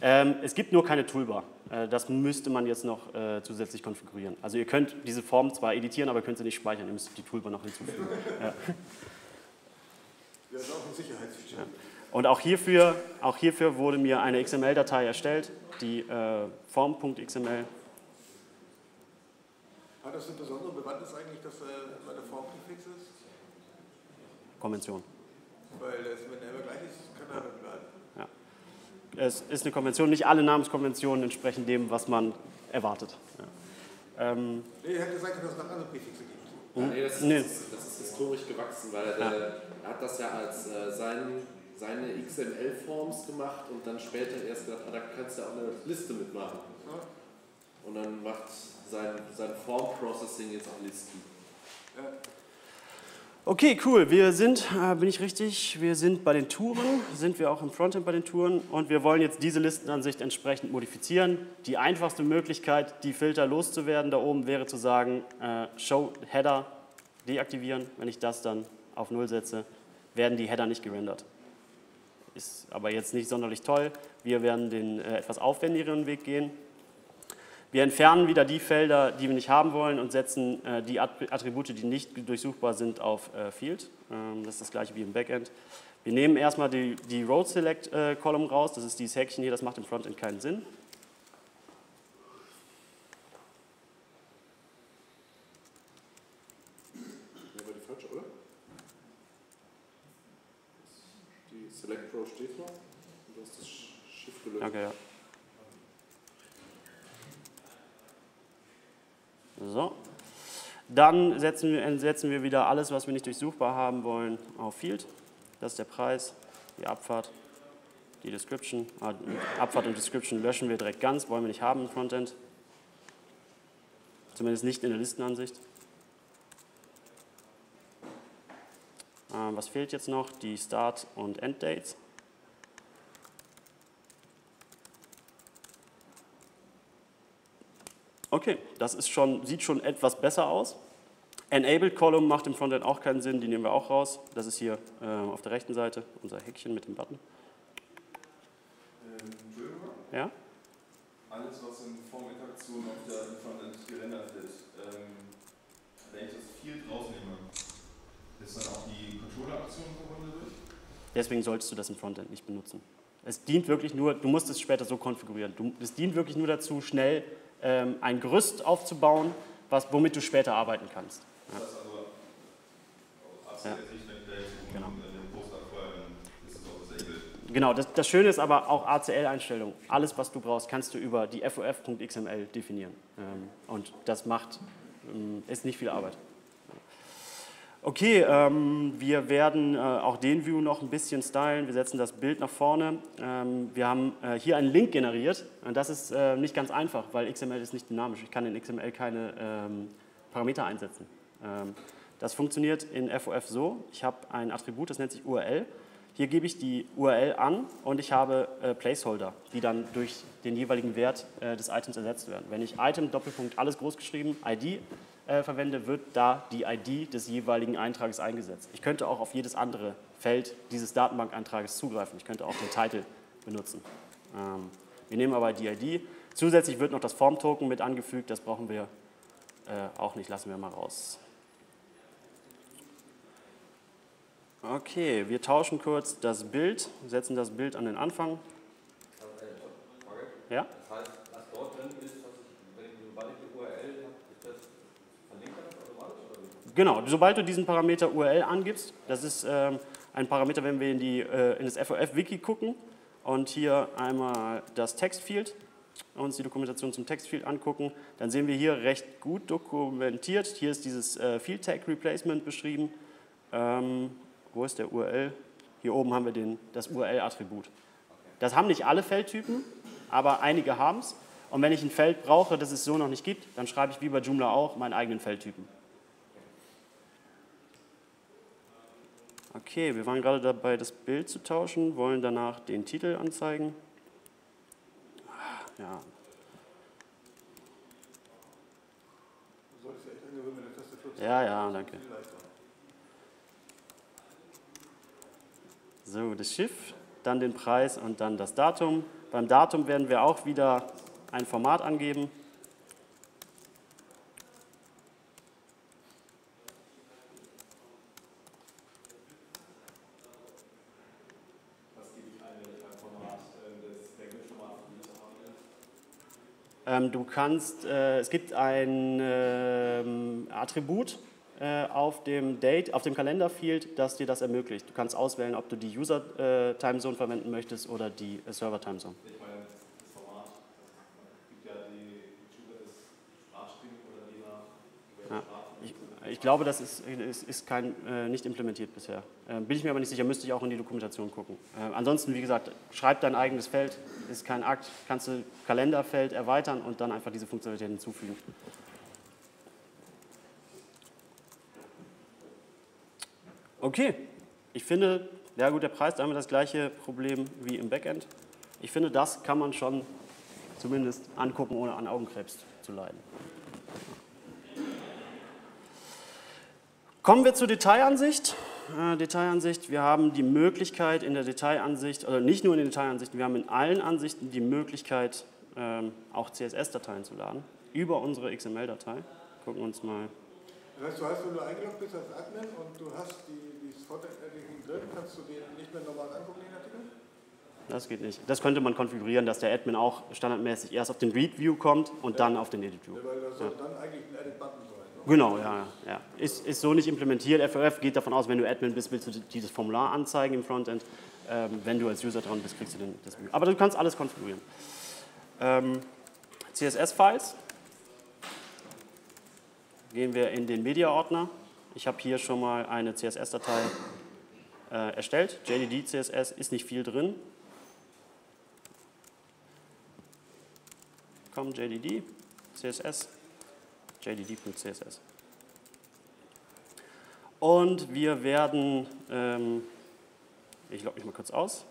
Ähm, es gibt nur keine Toolbar. Äh, das müsste man jetzt noch äh, zusätzlich konfigurieren. Also ihr könnt diese Form zwar editieren, aber könnt sie nicht speichern. Ihr müsst die Toolbar noch hinzufügen. Ja. Das ist auch ein Sicherheitsfeature. Ja. Und auch hierfür, auch hierfür wurde mir eine XML-Datei erstellt, die äh, form.xml. Hat das eine besondere Bewandtnis eigentlich, dass äh, meine Form prefix ist? Konvention. Weil das, wenn er immer gleich ist, kann er damit bleiben. Es ist eine Konvention, nicht alle Namenskonventionen entsprechen dem, was man erwartet. Ja. Ähm, Nee, er hätte können, dass es noch andere Präfixe gibt. Ja, nee, das, ist, Nee. das, ist, das ist historisch gewachsen, weil er, Ja. er hat das ja als äh, sein, seine XML-Forms gemacht und dann später erst gedacht, ah, da kannst du ja auch eine Liste mitmachen. Ja. Und dann macht sein, sein Form-Processing jetzt auch Listen. Ja. Okay, cool. Wir sind, äh, bin ich richtig, wir sind bei den Touren, sind wir auch im Frontend bei den Touren und wir wollen jetzt diese Listenansicht entsprechend modifizieren. Die einfachste Möglichkeit, die Filter loszuwerden da oben, wäre zu sagen, äh, Show Header deaktivieren. Wenn ich das dann auf Null setze, werden die Header nicht gerendert. Ist aber jetzt nicht sonderlich toll. Wir werden den äh, etwas aufwendigeren Weg gehen. Wir entfernen wieder die Felder, die wir nicht haben wollen und setzen äh, die Att- Attribute, die nicht durchsuchbar sind, auf äh, Field. Ähm, das ist das gleiche wie im Backend. Wir nehmen erstmal die, die Road Select Column raus, das ist dieses Häkchen hier, das macht im Frontend keinen Sinn. Ja, war die falsche, oder? Die Select Row steht noch und du hast das Okay, ja. So. Dann setzen wir, setzen wir wieder alles, was wir nicht durchsuchbar haben wollen, auf Field. Das ist der Preis, die Abfahrt, die Description. Ah, Abfahrt und Description löschen wir direkt ganz, wollen wir nicht haben im Frontend. Zumindest nicht in der Listenansicht. Ähm, was fehlt jetzt noch? Die Start- und Enddates. Okay, das ist schon, sieht schon etwas besser aus. Enabled Column macht im Frontend auch keinen Sinn, die nehmen wir auch raus. Das ist hier äh, auf der rechten Seite unser Häkchen mit dem Button. Ähm, Entschuldigung, Ja? alles was in Forminteraktion auf der Frontend gerendert wird, ähm, wenn ich das Field rausnehme, ist dann auch die Controller-Aktion verbunden durch? Deswegen solltest du das im Frontend nicht benutzen. Es dient wirklich nur, du musst es später so konfigurieren. Du, es dient wirklich nur dazu, schnell ähm, ein Gerüst aufzubauen, was, womit du später arbeiten kannst. Das heißt also, Ja. Genau. Genau, das, das Schöne ist aber auch ACL-Einstellungen. Alles, was du brauchst, kannst du über die FOF.xml definieren. Ähm, und das macht, ähm, ist nicht viel Arbeit. Okay, ähm, wir werden äh, auch den View noch ein bisschen stylen. Wir setzen das Bild nach vorne. Ähm, wir haben äh, hier einen Link generiert und das ist äh, nicht ganz einfach, weil XML ist nicht dynamisch. Ich kann in XML keine ähm, Parameter einsetzen. Ähm, das funktioniert in FOF so. Ich habe ein Attribut, das nennt sich URL. Hier gebe ich die URL an und ich habe äh, Placeholder, die dann durch den jeweiligen Wert äh, des Items ersetzt werden. Wenn ich Item, Doppelpunkt, alles groß geschrieben, ID äh, verwende, wird da die ID des jeweiligen Eintrages eingesetzt. Ich könnte auch auf jedes andere Feld dieses Datenbankeintrages zugreifen. Ich könnte auch den Titel benutzen. Ähm, wir nehmen aber die ID. Zusätzlich wird noch das Form-Token mit angefügt. Das brauchen wir äh, auch nicht, lassen wir mal raus. Okay, wir tauschen kurz das Bild, setzen das Bild an den Anfang. Ja? Das heißt, was dort drin ist, dass ich, wenn ich, sobald ich die URL habe, ist das verlinkt das automatisch oder wie? Genau, sobald du diesen Parameter URL angibst, das ist ähm, ein Parameter, wenn wir in, die, äh, in das FOF-Wiki gucken und hier einmal das Textfield uns die Dokumentation zum Textfield angucken, dann sehen wir hier recht gut dokumentiert. Hier ist dieses äh, Field Tag Replacement beschrieben. Ähm, wo ist der URL? Hier oben haben wir den, das URL-Attribut. Das haben nicht alle Feldtypen, aber einige haben es. Und wenn ich ein Feld brauche, das es so noch nicht gibt, dann schreibe ich wie bei Joomla auch meinen eigenen Feldtypen. Okay, wir waren gerade dabei, das Bild zu tauschen, wollen danach den Titel anzeigen. Solltest ja Ja, ja, danke. So, das Schiff, dann den Preis und dann das Datum. Beim Datum werden wir auch wieder ein Format angeben. Du kannst, äh, es gibt ein ähm, Attribut äh, auf dem Date, auf dem Kalenderfield, das dir das ermöglicht. Du kannst auswählen, ob du die User-Timezone verwenden möchtest oder die äh, Server-Timezone. Ich meine, das Format, es gibt ja die YouTuber das Sprachstream oder die nach Ja. Ich, glaube, das ist, ist, ist kein, äh, nicht implementiert bisher. Äh, bin ich mir aber nicht sicher, müsste ich auch in die Dokumentation gucken. Äh, ansonsten, wie gesagt, schreib dein eigenes Feld, ist kein Akt, kannst du Kalenderfeld erweitern und dann einfach diese Funktionalität hinzufügen. Okay, ich finde, ja gut, der Preis, da haben wir das gleiche Problem wie im Backend. Ich finde, das kann man schon zumindest angucken, ohne an Augenkrebs zu leiden. Kommen wir zur Detailansicht. Äh, Detailansicht, wir haben die Möglichkeit in der Detailansicht, oder nicht nur in den Detailansichten, wir haben in allen Ansichten die Möglichkeit, ähm, auch CSS-Dateien zu laden über unsere XML-Datei. Gucken wir uns mal. Das heißt, du hast, wenn du eingeloggt bist als Admin und du hast die, dieses Frontend-Editing drin, kannst du den nicht mehr normal angucken, den Artikel? Das geht nicht. Das könnte man konfigurieren, dass der Admin auch standardmäßig erst auf den Read-View kommt und dann auf den Edit-View. Weil da soll dann eigentlich ein Edit-Button? Genau, ja. ja. Ist, ist so nicht implementiert. FOF geht davon aus, wenn du Admin bist, willst du dieses Formular anzeigen im Frontend. Ähm, wenn du als User dran bist, kriegst du den, das View. Aber du kannst alles konfigurieren. Ähm, CSS-Files. Gehen wir in den Media-Ordner. Ich habe hier schon mal eine CSS-Datei äh, erstellt. JDD CSS ist nicht viel drin. Komm, JDD, CSS, JDD.css. Und wir werden, ähm, ich logge mich mal kurz aus.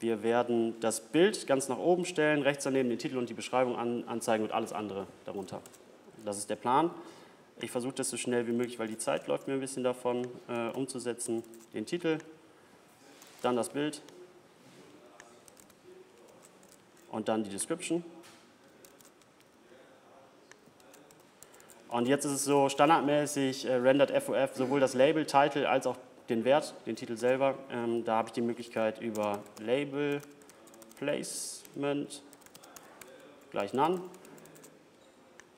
Wir werden das Bild ganz nach oben stellen, rechts daneben den Titel und die Beschreibung an, anzeigen und alles andere darunter. Das ist der Plan. Ich versuche das so schnell wie möglich, weil die Zeit läuft mir ein bisschen davon, äh, umzusetzen. Den Titel, dann das Bild und dann die Description. Und jetzt ist es so standardmäßig äh, rendert FOF sowohl das Label, Title als auch den Wert, den Titel selber. Ähm, da habe ich die Möglichkeit über Label, Placement gleich None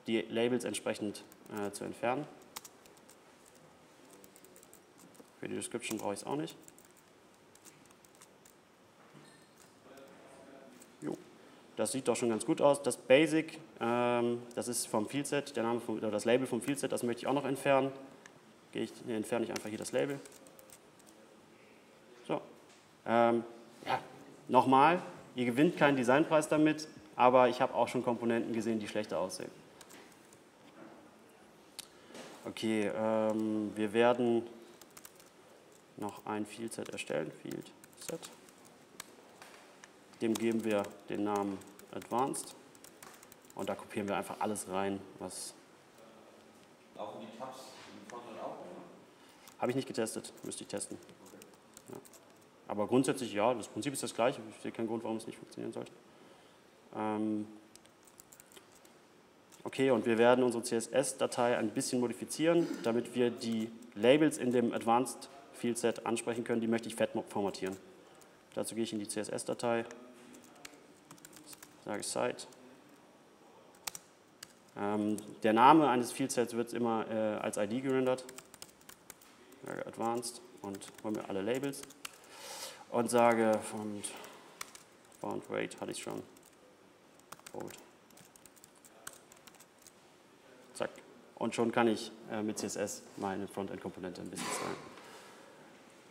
die Labels entsprechend äh, zu entfernen. Für die Description brauche ich es auch nicht. Jo. Das sieht doch schon ganz gut aus. Das Basic, das ist vom Fieldset, der Name vom, oder das Label vom Fieldset, das möchte ich auch noch entfernen. gehe ich, entferne ich einfach hier das Label. So. Ähm, ja, nochmal, ihr gewinnt keinen Designpreis damit, aber ich habe auch schon Komponenten gesehen, die schlechter aussehen. Okay, ähm, wir werden noch ein Fieldset erstellen, Fieldset. Dem geben wir den Namen Advanced und da kopieren wir einfach alles rein, was... Laufen die Tabs im Frontend auch, oder? Habe ich nicht getestet, müsste ich testen. Ja. Aber grundsätzlich ja, das Prinzip ist das gleiche. Ich sehe keinen Grund, warum es nicht funktionieren sollte. Ähm okay, und wir werden unsere CSS-Datei ein bisschen modifizieren, damit wir die Labels in dem Advanced Fieldset ansprechen können. Die möchte ich fett formatieren. Dazu gehe ich in die CSS-Datei, sage Site. Ähm, der Name eines Fieldsets wird immer äh, als ID gerendert. Advanced und hole mir alle Labels und sage Font, Font Weight hatte ich schon. Bold. Zack. Und schon kann ich äh, mit CSS meine Frontend-Komponente ein bisschen stylen.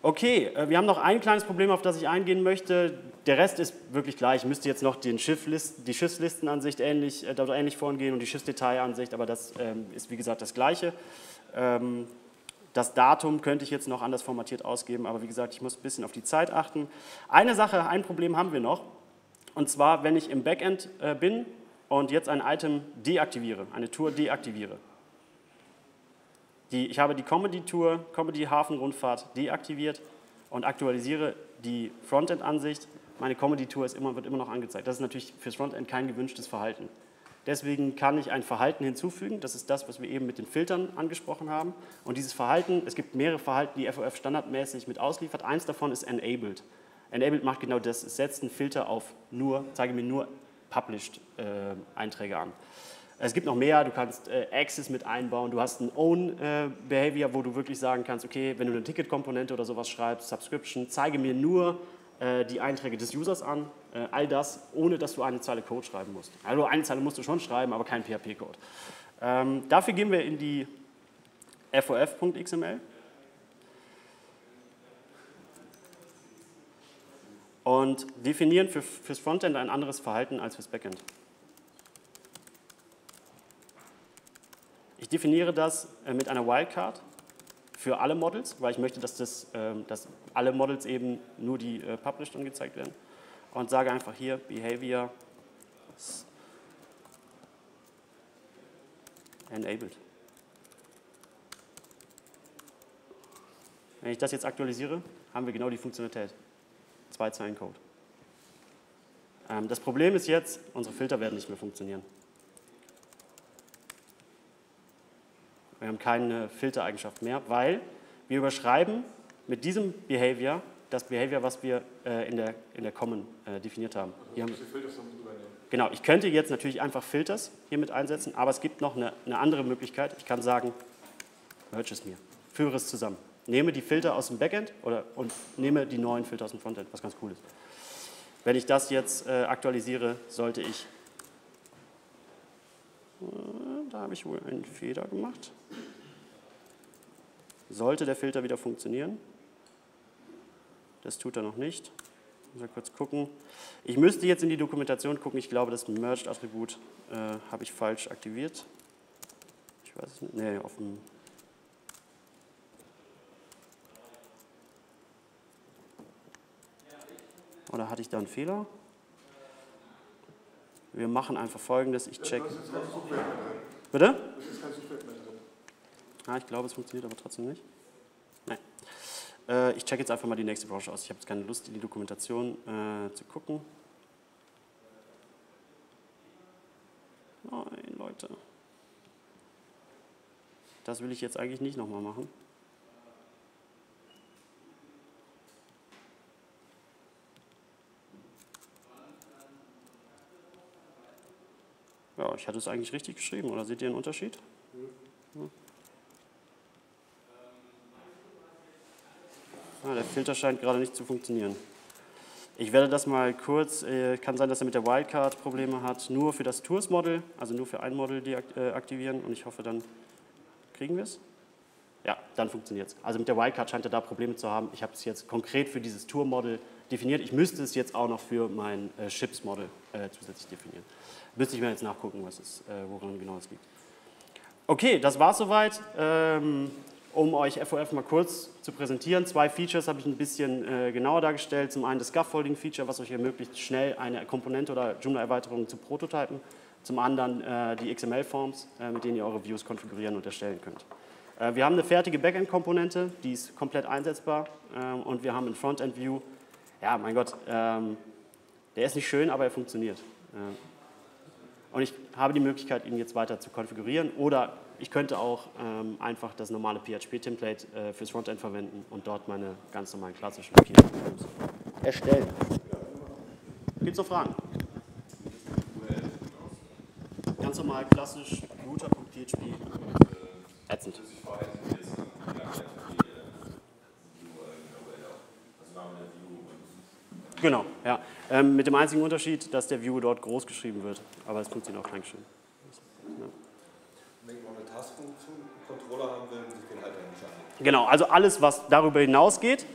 Okay, äh, wir haben noch ein kleines Problem, auf das ich eingehen möchte. Der Rest ist wirklich gleich. Ich müsste jetzt noch den Schifflist, die Schiffslistenansicht ähnlich, äh, ähnlich vorgehen und die Schiffsdetailansicht, aber das ähm, ist wie gesagt das Gleiche. Ähm, das Datum könnte ich jetzt noch anders formatiert ausgeben, aber wie gesagt, ich muss ein bisschen auf die Zeit achten. Eine Sache, ein Problem haben wir noch, und zwar, wenn ich im Backend äh, bin und jetzt ein Item deaktiviere, eine Tour deaktiviere. Die, ich habe die Comedy-Tour, Comedy-Hafen-Rundfahrt deaktiviert und aktualisiere die Frontend-Ansicht. Meine Comedy-Tour wird immer noch angezeigt. Das ist natürlich fürs Frontend kein gewünschtes Verhalten. Deswegen kann ich ein Verhalten hinzufügen. Das ist das, was wir eben mit den Filtern angesprochen haben. Und dieses Verhalten, es gibt mehrere Verhalten, die FOF standardmäßig mit ausliefert. Eins davon ist Enabled. Enabled macht genau das, es setzt einen Filter auf nur, zeige mir nur Published äh, an. Es gibt noch mehr, du kannst äh, Access mit einbauen, du hast ein Own äh, Behavior, wo du wirklich sagen kannst, okay, wenn du eine Ticket-Komponente oder sowas schreibst, Subscription, zeige mir nur äh, die Einträge des Users an, äh, all das, ohne dass du eine Zeile Code schreiben musst. Also eine Zeile musst du schon schreiben, aber kein PHP-Code. Ähm, dafür gehen wir in die fof.xml und definieren für, fürs Frontend ein anderes Verhalten als fürs Backend. Ich definiere das äh, mit einer Wildcard für alle Models, weil ich möchte, dass, das, ähm, dass alle Models eben nur die äh, Published angezeigt werden. Und sage einfach hier Behavior enabled. Wenn ich das jetzt aktualisiere, haben wir genau die Funktionalität. Zwei Zeilen Code. Ähm, das Problem ist jetzt, unsere Filter werden nicht mehr funktionieren. Wir haben keine Filtereigenschaft mehr, weil wir überschreiben mit diesem Behavior das Behavior, was wir äh, in, der, in der Common äh, definiert haben. Also haben. Genau, ich könnte jetzt natürlich einfach Filters hier mit einsetzen, aber es gibt noch eine, eine andere Möglichkeit. Ich kann sagen, merge es mir, führe es zusammen. Nehme die Filter aus dem Backend oder, und nehme die neuen Filter aus dem Frontend, was ganz cool ist. Wenn ich das jetzt äh, aktualisiere, sollte ich äh, da habe ich wohl einen Fehler gemacht. Sollte der Filter wieder funktionieren. Das tut er noch nicht. Ich muss kurz gucken. Ich müsste jetzt in die Dokumentation gucken. Ich glaube, das Merged-Attribut äh, habe ich falsch aktiviert. Ich weiß es nicht. Nee, auf dem Oder hatte ich da einen Fehler? Wir machen einfach folgendes, ich check. Bitte? Ah, ich glaube, es funktioniert aber trotzdem nicht. Nein. Äh, ich check jetzt einfach mal die nächste Branche aus. Ich habe jetzt keine Lust, in die Dokumentation äh, zu gucken. Nein, Leute. Das will ich jetzt eigentlich nicht nochmal machen. Ja, ich hatte es eigentlich richtig geschrieben, oder seht ihr einen Unterschied? Ja. Ah, der Filter scheint gerade nicht zu funktionieren. Ich werde das mal kurz, äh, kann sein, dass er mit der Wildcard Probleme hat, nur für das Tours-Model, also nur für ein Model deaktivieren und ich hoffe, dann kriegen wir es. Ja, dann funktioniert es. Also mit der Wildcard scheint er da Probleme zu haben. Ich habe es jetzt konkret für dieses Tour-Model definiert. Ich müsste es jetzt auch noch für mein äh, Chips-Model äh, zusätzlich definieren. Müsste ich mir jetzt nachgucken, was es, äh, woran genau es liegt. Okay, das war soweit. Ähm, um euch FOF mal kurz zu präsentieren, zwei Features habe ich ein bisschen äh, genauer dargestellt. Zum einen das Scaffolding-Feature, was euch ermöglicht, schnell eine Komponente oder Joomla-Erweiterung zu prototypen. Zum anderen äh, die XML-Forms, äh, mit denen ihr eure Views konfigurieren und erstellen könnt. Äh, wir haben eine fertige Backend-Komponente, die ist komplett einsetzbar. Ähm, und wir haben ein Frontend-View. Ja, mein Gott, ähm, der ist nicht schön, aber er funktioniert. Äh, und ich habe die Möglichkeit, ihn jetzt weiter zu konfigurieren oder ich könnte auch ähm, einfach das normale PHP-Template äh, fürs Frontend verwenden und dort meine ganz normalen klassischen PHP-Forms erstellen. Gibt es noch Fragen? Ganz normal, klassisch, router.php. Ätzend. Genau, ja. Ähm, mit dem einzigen Unterschied, dass der View dort groß geschrieben wird. Aber es funktioniert auch klein geschrieben. Ja. Wenn man eine Taskfunktion Controller haben will, sich den halt nicht. Genau, also alles, was darüber hinausgeht,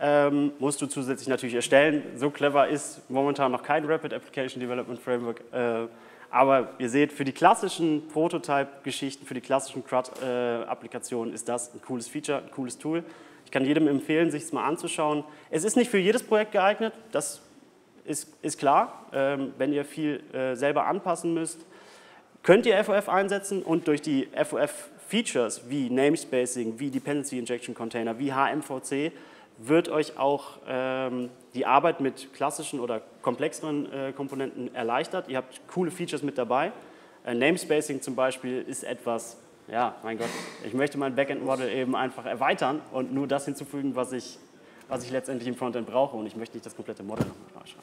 ähm, musst du zusätzlich natürlich erstellen. So clever ist momentan noch kein Rapid Application Development Framework. Äh, aber ihr seht, für die klassischen Prototype-Geschichten, für die klassischen CRUD-Applikationen ist das ein cooles Feature, ein cooles Tool. Ich kann jedem empfehlen, sich es mal anzuschauen. Es ist nicht für jedes Projekt geeignet, das ist, ist klar. Ähm, wenn ihr viel äh, selber anpassen müsst, könnt ihr FOF einsetzen und durch die FOF-Features wie Namespacing, wie Dependency Injection Container, wie HMVC wird euch auch ähm, die Arbeit mit klassischen oder komplexeren äh, Komponenten erleichtert. Ihr habt coole Features mit dabei. Äh, Namespacing zum Beispiel ist etwas, ja, mein Gott, ich möchte mein Backend-Model eben einfach erweitern und nur das hinzufügen, was ich, was ich letztendlich im Frontend brauche und ich möchte nicht das komplette Model nochmal anschauen.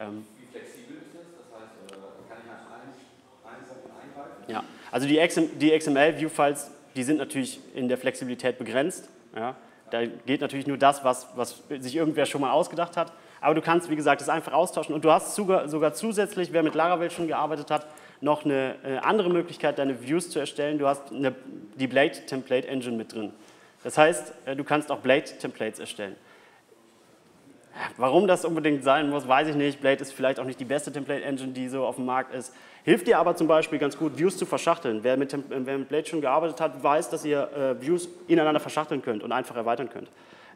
Ähm, Wie flexibel ist das? Das heißt, äh, kann ich nach einem Einzelnen eingreifen? ja, also die XML-View-Files, die sind natürlich in der Flexibilität begrenzt. Ja. Da geht natürlich nur das, was, was sich irgendwer schon mal ausgedacht hat. Aber du kannst, wie gesagt, das einfach austauschen. Und du hast sogar, sogar zusätzlich, wer mit Laravel schon gearbeitet hat, noch eine äh, andere Möglichkeit, deine Views zu erstellen. Du hast eine, die Blade Template Engine mit drin. Das heißt, äh, du kannst auch Blade Templates erstellen. Warum das unbedingt sein muss, weiß ich nicht. Blade ist vielleicht auch nicht die beste Template-Engine, die so auf dem Markt ist. Hilft dir aber zum Beispiel ganz gut, Views zu verschachteln. Wer mit, wer mit Blade schon gearbeitet hat, weiß, dass ihr äh, Views ineinander verschachteln könnt und einfach erweitern könnt.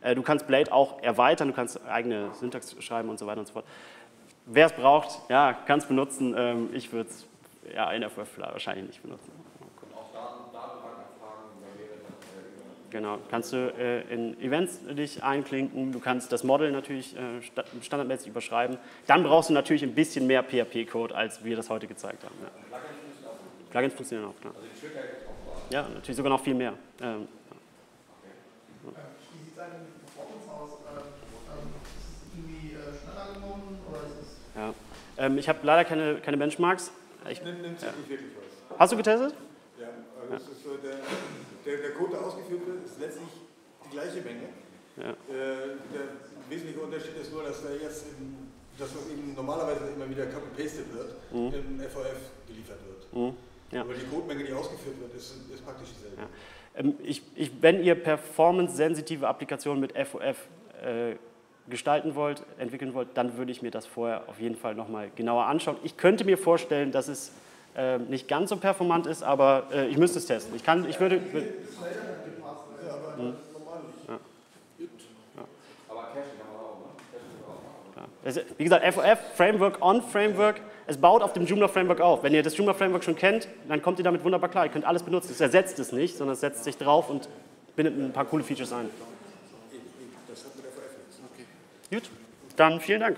Äh, du kannst Blade auch erweitern, du kannst eigene Syntax schreiben und so weiter und so fort. Wer es braucht, ja, kann es benutzen. Ähm, ich würde es ja, in der wahrscheinlich nicht benutzen. Und auch Daten, Datenbankabfragen, da wäre dann äh, über Genau, kannst du äh, in Events dich einklinken, du kannst das Model natürlich äh, sta standardmäßig überschreiben. Dann brauchst du natürlich ein bisschen mehr PHP-Code, als wir das heute gezeigt haben. Ja. Plugins funktionieren auch, klar. Also die Trigger auch. Ja, natürlich sogar noch viel mehr. Ähm, Wie sieht der Performance aus? Ähm, ähm, ist es irgendwie äh, schneller geworden oder ist es. ja. ähm, ich habe leider keine, keine Benchmarks. Ich, nimmt sich nicht wirklich was. hast du getestet? Ja, also es ist so, der, der, der Code, der ausgeführt wird, ist letztlich die gleiche Menge. Ja. Äh, der wesentliche Unterschied ist nur, dass da jetzt in, das, was eben normalerweise immer wieder copy-pasted wird, Mhm. im FOF geliefert wird. Mhm. Ja. Aber die Codemenge, die ausgeführt wird, ist, ist praktisch dieselbe. Ja. Ähm, Ich, ich, wenn ihr performance-sensitive Applikationen mit FOF äh, gestalten wollt, entwickeln wollt, dann würde ich mir das vorher auf jeden Fall nochmal genauer anschauen. Ich könnte mir vorstellen, dass es äh, nicht ganz so performant ist, aber äh, ich müsste es testen. Ich, kann, ich würde, würde Ja, aber normal nicht. Aber Caching haben wir auch, ne? Caching haben wir auch. ja. Es- wie gesagt, FOF, Framework on Framework, es baut auf dem Joomla Framework auf. Wenn ihr das Joomla Framework schon kennt, dann kommt ihr damit wunderbar klar. Ihr könnt alles benutzen. Es ersetzt es nicht, sondern es setzt sich drauf und bindet ein paar coole Features ein. Das hat mit FOF nichts. Gut, dann vielen Dank.